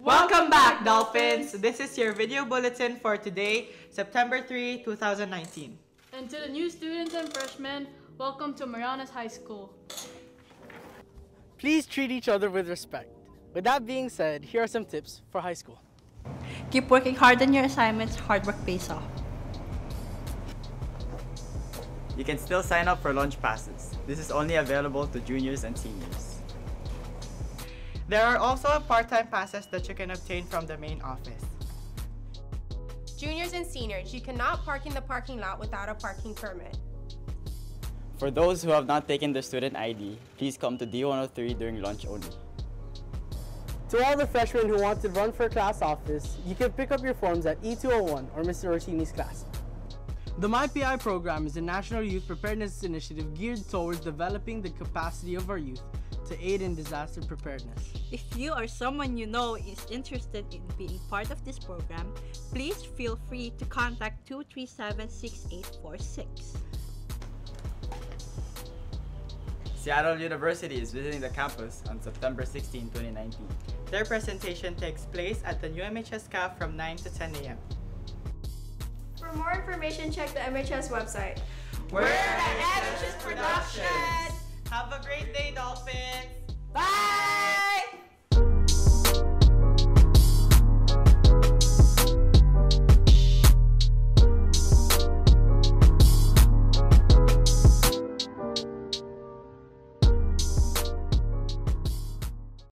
Welcome back, Dolphins! This is your video bulletin for today, September 3, 2019. And to the new students and freshmen, welcome to Marianas High School. Please treat each other with respect. With that being said, here are some tips for high school. Keep working hard on your assignments, hard work pays off. You can still sign up for lunch passes. This is only available to juniors and seniors. There are also part-time passes that you can obtain from the main office. Juniors and seniors, you cannot park in the parking lot without a parking permit. For those who have not taken their student ID, please come to D103 during lunch only. To all the freshmen who want to run for class office, you can pick up your forms at E201 or Mr. Orsini's class. The MyPI program is a national youth preparedness initiative geared towards developing the capacity of our youth to aid in disaster preparedness. If you or someone you know is interested in being part of this program, please feel free to contact 237 6846. Seattle University is visiting the campus on September 16, 2019. Their presentation takes place at the new MHS CAF from 9 to 10 a.m. For more information, check the MHS website. We're, at MHS Productions. Have a great day, Dolphins. Bye.